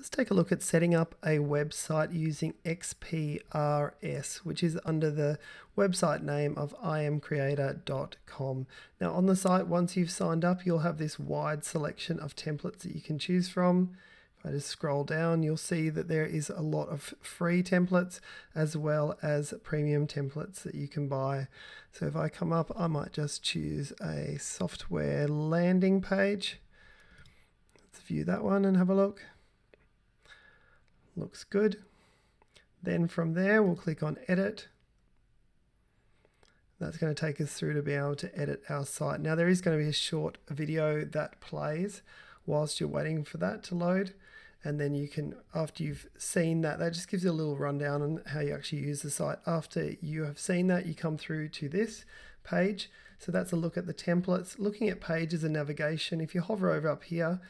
Let's take a look at setting up a website using XPRS, which is under the website name of imcreator.com. Now, on the site, once you've signed up, you'll have this wide selection of templates that you can choose from. If I just scroll down, you'll see that there is a lot of free templates as well as premium templates that you can buy. So if I come up, I might just choose a software landing page. Let's view that one and have a look. Looks good. Then from there, we'll click on edit. That's going to take us through to be able to edit our site. Now there is going to be a short video that plays whilst you're waiting for that to load. And then you can, after you've seen that, that just gives you a little rundown on how you actually use the site. After you have seen that, you come through to this page. So that's a look at the templates. Looking at pages and navigation, if you hover over up here,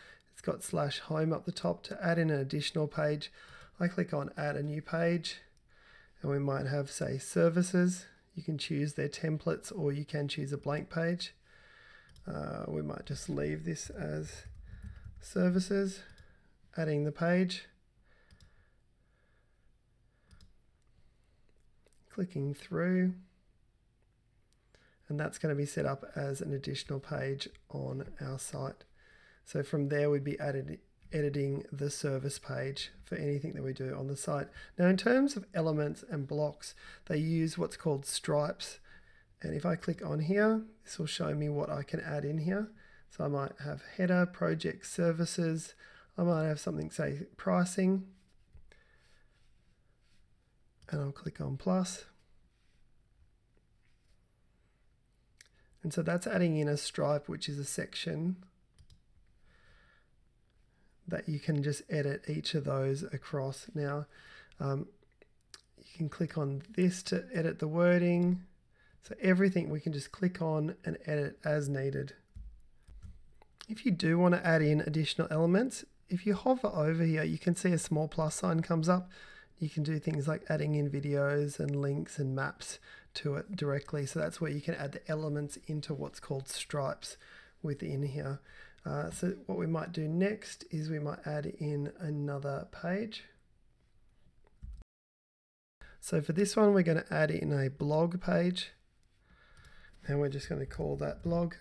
it's got slash home up the top to add in an additional page. I click on add a new page and we might have say services. You can choose their templates or you can choose a blank page. Uh, we might just leave this as services, adding the page. Clicking through and that's going to be set up as an additional page on our site. So from there, we'd be added, editing the service page for anything that we do on the site. Now, in terms of elements and blocks, they use what's called stripes. And if I click on here, this will show me what I can add in here. So I might have header, project services. I might have something say pricing. And I'll click on plus. And so that's adding in a stripe, which is a section that you can just edit each of those across. Now, um, you can click on this to edit the wording. So everything we can just click on and edit as needed. If you do want to add in additional elements, if you hover over here, you can see a small plus sign comes up. You can do things like adding in videos and links and maps to it directly. So that's where you can add the elements into what's called stripes within here. Uh, so what we might do next is we might add in another page. So for this one, we're going to add in a blog page. And we're just going to call that blog.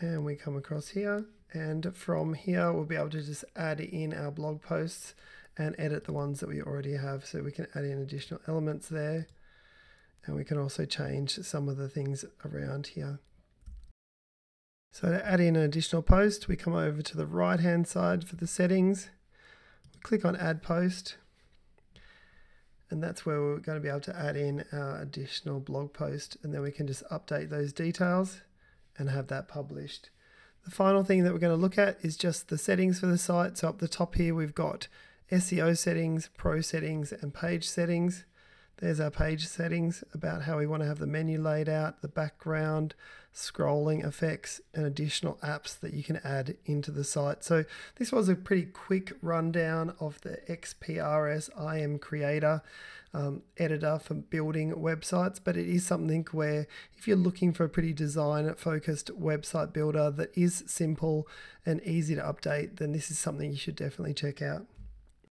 And we come across here. And from here, we'll be able to just add in our blog posts and edit the ones that we already have. So we can add in additional elements there. And we can also change some of the things around here. So to add in an additional post, we come over to the right hand side for the settings. Click on add post. And that's where we're going to be able to add in our additional blog post. And then we can just update those details and have that published. The final thing that we're going to look at is just the settings for the site. So up the top here, we've got SEO settings, pro settings, and page settings. There's our page settings about how we want to have the menu laid out, the background, scrolling effects, and additional apps that you can add into the site. So this was a pretty quick rundown of the XPRS IM Creator um, editor for building websites, but it is something where if you're looking for a pretty design focused website builder that is simple and easy to update, then this is something you should definitely check out.